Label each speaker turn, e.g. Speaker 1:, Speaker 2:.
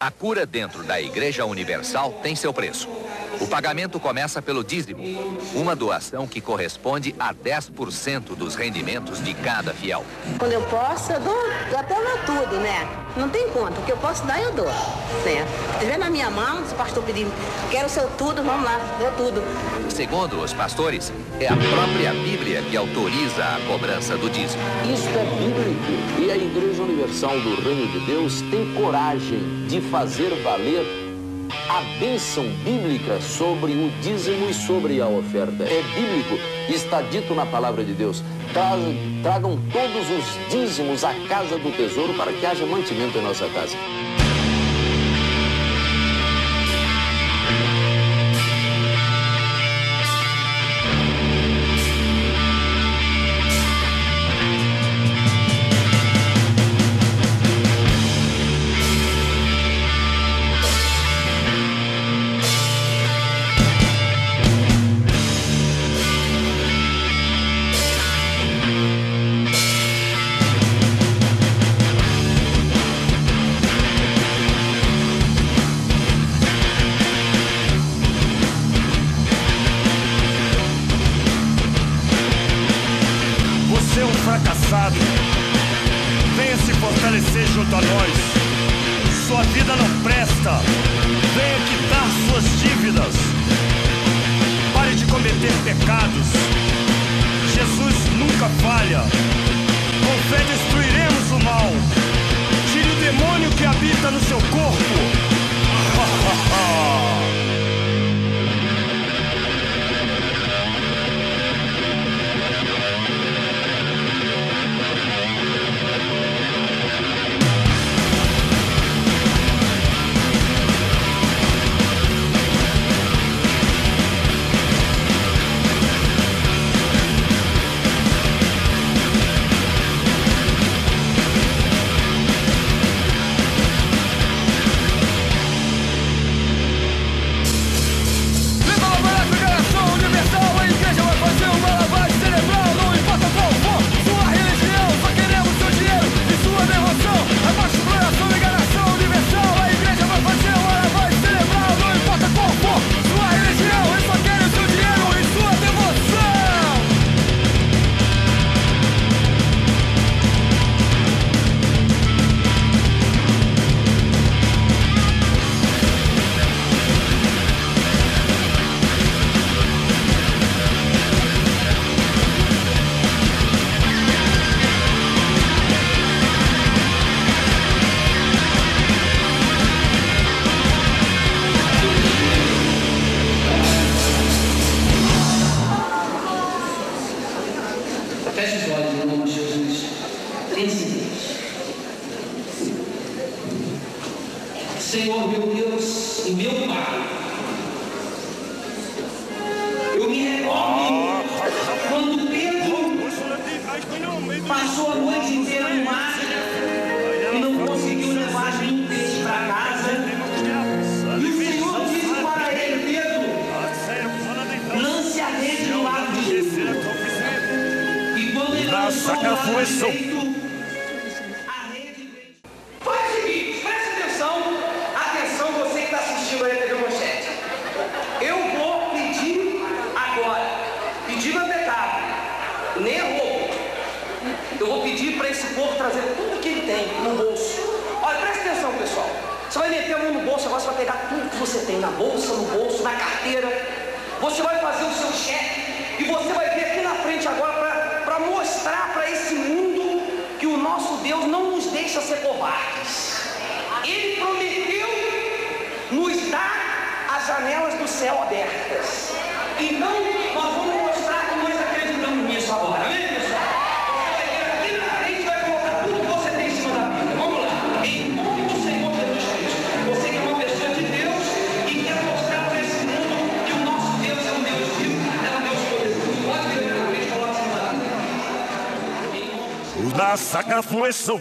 Speaker 1: A cura dentro da Igreja Universal tem seu preço. O pagamento começa pelo dízimo, uma doação que corresponde a 10% dos rendimentos de cada fiel.
Speaker 2: Quando eu posso, eu dou, até até meu tudo, né? Não tem conta, o que eu posso dar, eu dou. Né? Se tiver na minha mão, se o pastor pedir, quero o seu tudo, vamos lá, dou tudo.
Speaker 1: Segundo os pastores, é a própria Bíblia que autoriza a cobrança do dízimo.
Speaker 3: Isso é bíblico e a Igreja Universal do Reino de Deus tem coragem de fazer valer a bênção bíblica sobre o dízimo e sobre a oferta é bíblico, está dito na palavra de Deus. Tragam, tragam todos os dízimos à casa do tesouro para que haja mantimento em nossa casa.
Speaker 4: fracassado. Venha se fortalecer junto a nós. Sua vida não presta. Venha quitar suas dívidas. Pare de cometer pecados.
Speaker 5: Pense nisso. Senhor meu Deus e meu Pai, eu me recordo quando Pedro passou a noite inteira no mar
Speaker 4: e não conseguiu levar nenhum
Speaker 5: peixe para casa.
Speaker 4: E o Senhor disse para ele,
Speaker 5: Pedro, lance a rede no lado de Jesus. E quando ele lançou a povo trazer tudo que ele tem no bolso. Olha, presta atenção, pessoal. Você vai meter a mão no bolso agora, você vai pegar tudo que você tem na bolsa, no bolso, na carteira. Você vai fazer o seu cheque e você vai vir aqui na frente agora para mostrar para esse mundo que o nosso Deus não nos deixa ser covardes. Ele prometeu nos dar as janelas do céu abertas. Então, nós vamos
Speaker 4: Saca a função.